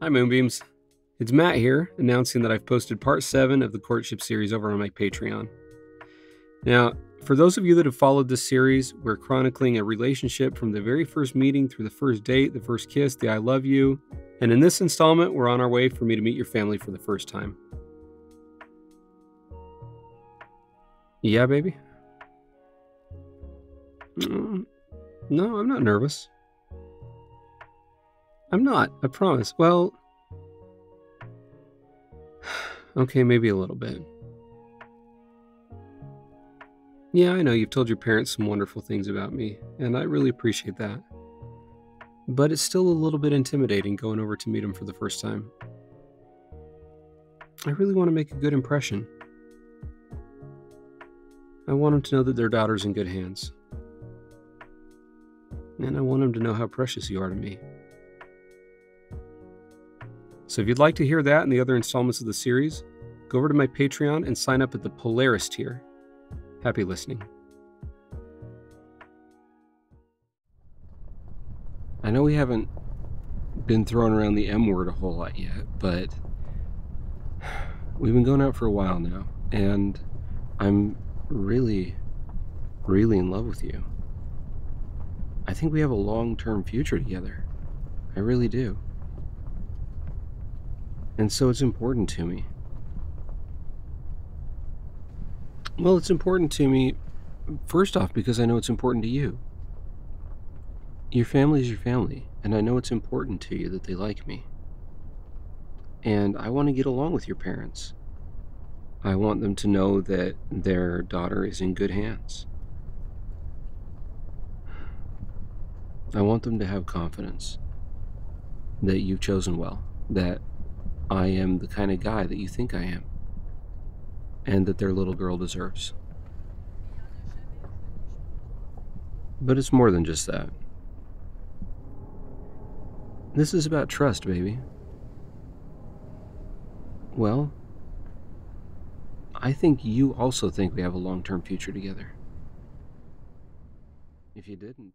Hi, Moonbeams. It's Matt here, announcing that I've posted part 7 of the courtship series over on my Patreon. Now, for those of you that have followed this series, we're chronicling a relationship from the very first meeting through the first date, the first kiss, the I love you, and in this installment, we're on our way for me to meet your family for the first time. Yeah, baby? Mm, No, I'm not nervous. I'm not, I promise. Well, okay, maybe a little bit. Yeah, I know you've told your parents some wonderful things about me, and I really appreciate that. But it's still a little bit intimidating going over to meet them for the first time. I really want to make a good impression. I want them to know that their daughter's in good hands. And I want them to know how precious you are to me. So if you'd like to hear that and the other installments of the series, go over to my Patreon and sign up at the Polaris tier. Happy listening. I know we haven't been throwing around the M word a whole lot yet, but we've been going out for a while now, and I'm really, really in love with you. I think we have a long term future together. I really do. And so it's important to me. Well, it's important to me, first off, because I know it's important to you. Your family is your family, and I know it's important to you that they like me. And I want to get along with your parents. I want them to know that their daughter is in good hands. I want them to have confidence that you've chosen well, that I am the kind of guy that you think I am, and that their little girl deserves. But it's more than just that. This is about trust, baby. Well, I think you also think we have a long term future together. If you didn't,